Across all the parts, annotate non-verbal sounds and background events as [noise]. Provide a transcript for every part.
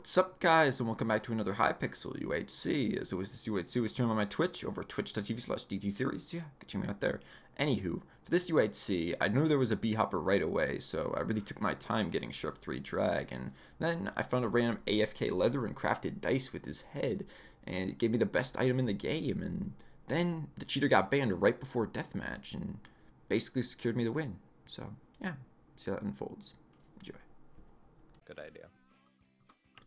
What's up guys and welcome back to another Hypixel UHC. As always this UHC was streamed on my Twitch over twitch.tv slash dtseery. Yeah, check me out there. Anywho, for this UHC, I knew there was a B-Hopper right away, so I really took my time getting Sharp 3 Drag, and then I found a random AFK leather and crafted dice with his head, and it gave me the best item in the game, and then the cheater got banned right before deathmatch, and basically secured me the win. So, yeah, see how that unfolds. Enjoy. Good idea.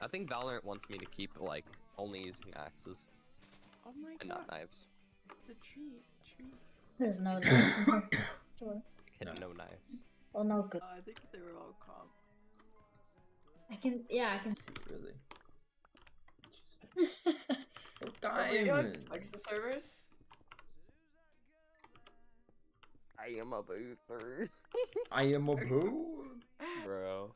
I think Valorant wants me to keep like only using axes Oh my and god, not knives. it's a treat, treat. There's no [coughs] knives in here. Sorry. Hit No. no knives. Well, no good. Uh, I think they were all calm. I can, yeah, I can. see, Really? [laughs] Oh, Oh my god, diamonds! the servers? I am a boother, [laughs] [laughs] I am a boo. bro.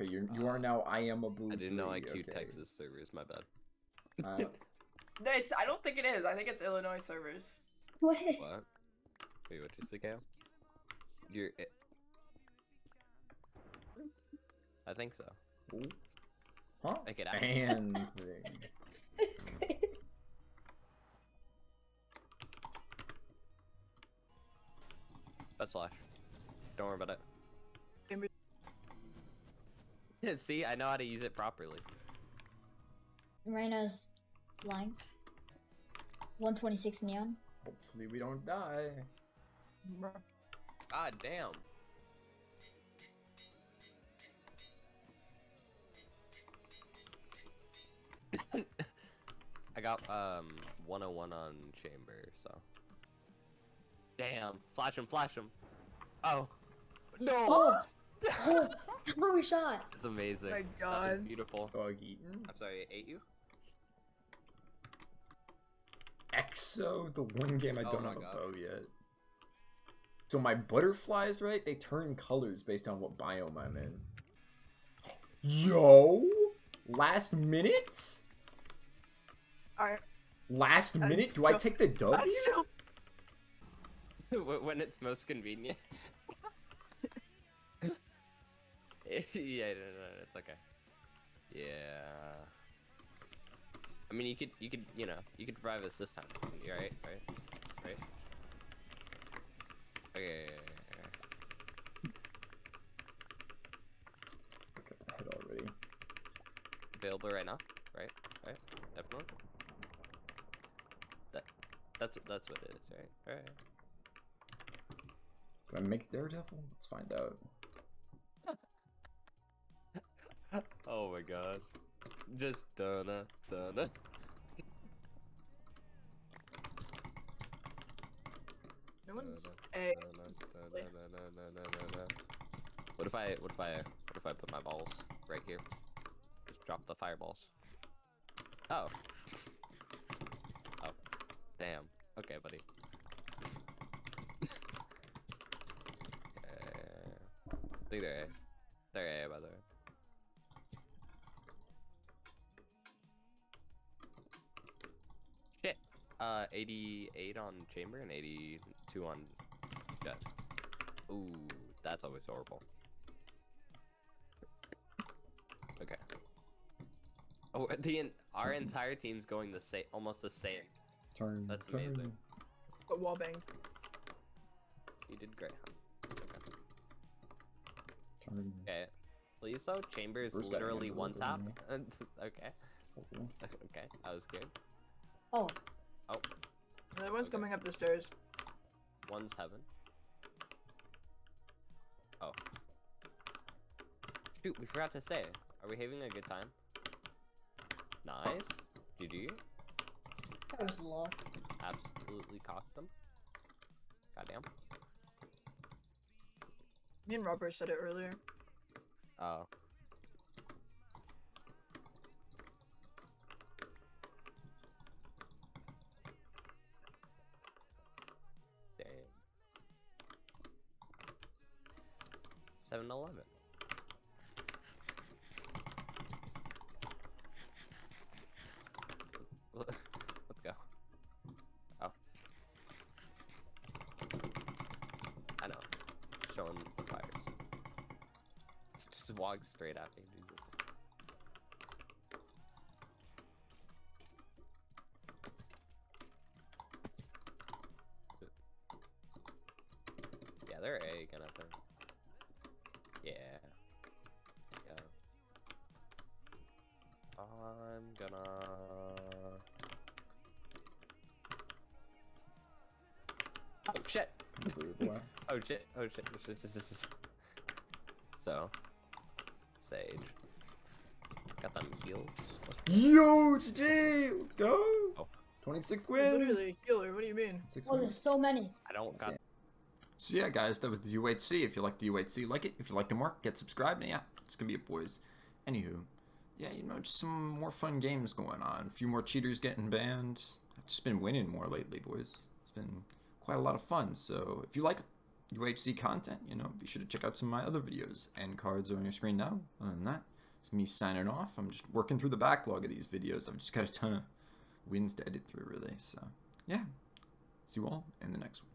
Okay, you're you are now. I am a boo. I didn't know I three, queued okay. Texas servers. My bad. Uh, [laughs] No, it's, I don't think it is. I think it's Illinois servers. Wait. What? Wait, what you say, Cam? You're. It... I think so. ooh. huh? Take it out. Fan [laughs] thing. Best slash. Don't worry about it. [laughs] see, I know how to use it properly. Reyna's flank. 126 neon. Hopefully we don't die. God damn. [laughs] I got um 101 on chamber, so. Damn, flash him, flash him. Oh. No! Oh! [laughs] [laughs] oh! No shot! It's amazing. Oh my God. beautiful. Dog eaten. I'm sorry, I ate you? Exo, the one game I Oh don't my have a bow yet. So my butterflies, right? They turn colors based on what biome I'm in. Yo! Last minute? I, Last I'm minute? Do I take the W? [laughs] I so [laughs] when it's most convenient. [laughs] yeah, no, no, it's okay. Yeah. I mean, you could, you could, you know, you could revive us this time. Right, right, right. Okay. Okay, I hit already. Available right now, right, right, definitely. That, that's that's what it is, right, right. Can I make Daredevil? Let's find out. Oh my god. Just donna donna. no one's a. What if I what if I what if I put my balls right here? Just drop the fireballs. Oh. Oh. Damn. Okay, buddy. [laughs] uh, I think they're A. They're A by the way. Uh, 88 on chamber and 82 on Jett. Ooh, that's always horrible. Okay. Oh, [laughs] the en- our entire team's going the same, almost the same. Turn. That's turn. amazing. But wallbang. You did great. Huh? Turn. Okay. Please though, chamber is Bruce got a literally one tap. [laughs] okay. Okay. [laughs] Okay, I was good. Oh, Oh. Another one's coming up the stairs. One's heaven. Oh. Shoot, we forgot to say. Are we having a good time? Nice. GG. that was low. Absolutely cocked them. Goddamn. Me and Robert said it earlier. Oh. 7 Eleven. [laughs] Let's go. Oh. I know. Showing the fires. Just walk straight at me, Jesus. I'm gonna. Oh shit! Oh shit! Oh shit! shit, shit, shit, shit. So, Sage. Got them heals. Yo, GG! Let's go! Oh. 26 wins! Literally, killer. What do you mean? Six Oh, wins. there's so many. I don't got. So yeah, guys, that was the UHC. If you like the UHC, like it. If you like the mark, get subscribed. And yeah, it's gonna be it, boys. Anywho, yeah, you know, just some more fun games going on. A few more cheaters getting banned. I've just been winning more lately, boys. It's been quite a lot of fun. So if you like UHC content, you know, be sure to check out some of my other videos. End cards are on your screen now. Other than that, it's me signing off. I'm just working through the backlog of these videos. I've just got a ton of wins to edit through, really. So yeah, see you all in the next one.